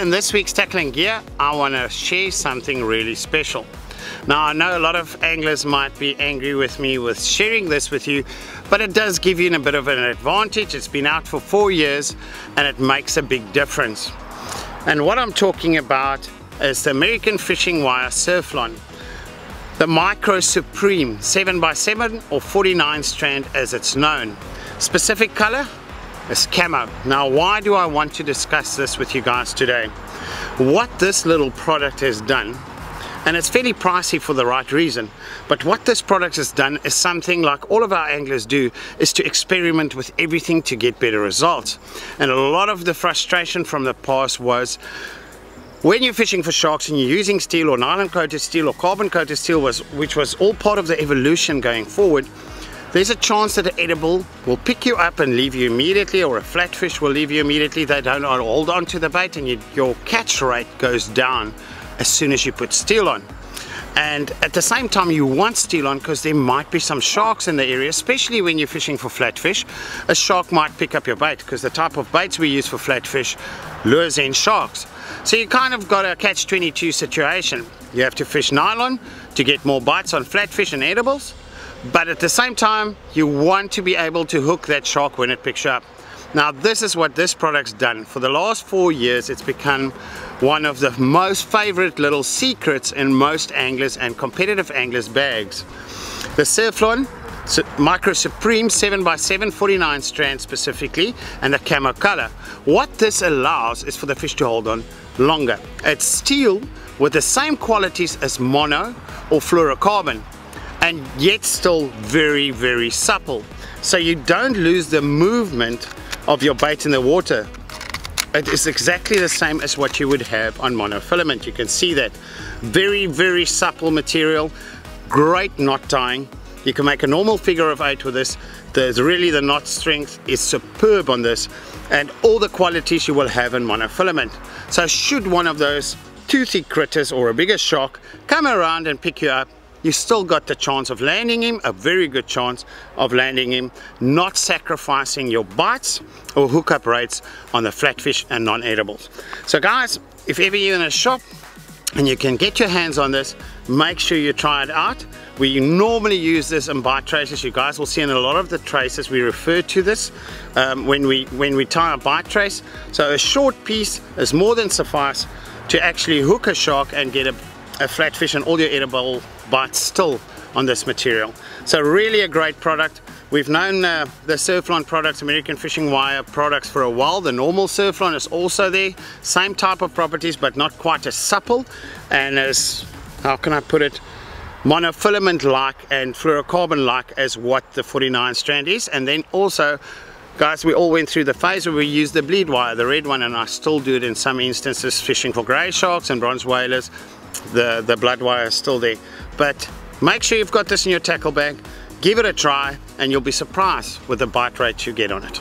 in this week's Tackle and Gear, I want to share something really special. Now I know a lot of anglers might be angry with me with sharing this with you, but it does give you a bit of an advantage. It's been out for four years and it makes a big difference. And what I'm talking about is the American Fishing Wire Surflon. The Micro Supreme 7x7 or 49 strand as it's known. Specific color is camo. Now why do I want to discuss this with you guys today? What this little product has done and it's fairly pricey for the right reason but what this product has done is something like all of our anglers do is to experiment with everything to get better results and a lot of the frustration from the past was when you're fishing for sharks and you're using steel or nylon coated steel or carbon coated steel was which was all part of the evolution going forward there's a chance that an edible will pick you up and leave you immediately or a flatfish will leave you immediately they don't hold on to the bait and you, your catch rate goes down as soon as you put steel on. And at the same time you want steel on because there might be some sharks in the area, especially when you're fishing for flatfish. A shark might pick up your bait because the type of baits we use for flatfish lures in sharks. So you kind of got a catch-22 situation. You have to fish nylon to get more bites on flatfish and edibles, but at the same time you want to be able to hook that shark when it picks up. Now this is what this product's done. For the last four years it's become one of the most favorite little secrets in most anglers and competitive anglers bags. The Surflon Micro Supreme 7x7 49 strand specifically and the camo color. What this allows is for the fish to hold on longer. It's steel with the same qualities as mono or fluorocarbon and yet still very very supple. So you don't lose the movement of your bait in the water. It is exactly the same as what you would have on monofilament. You can see that. Very very supple material. Great knot tying. You can make a normal figure of eight with this. There's really the knot strength is superb on this and all the qualities you will have in monofilament. So should one of those toothy critters or a bigger shark come around and pick you up you still got the chance of landing him, a very good chance of landing him, not sacrificing your bites or hookup rates on the flatfish and non-edibles. So guys, if ever you're in a shop and you can get your hands on this, make sure you try it out. We normally use this in bite traces. You guys will see in a lot of the traces we refer to this um, when we when we tie a bite trace. So a short piece is more than suffice to actually hook a shark and get a, a flatfish and all your edible but still on this material. So really a great product. We've known uh, the Surflon products, American Fishing Wire products for a while. The normal Surflon is also there. Same type of properties, but not quite as supple and as, how can I put it, monofilament-like and fluorocarbon-like as what the 49 strand is. And then also, guys, we all went through the phase where we used the bleed wire, the red one, and I still do it in some instances, fishing for grey sharks and bronze whalers. The, the blood wire is still there. But make sure you've got this in your tackle bag, give it a try, and you'll be surprised with the bite rate you get on it.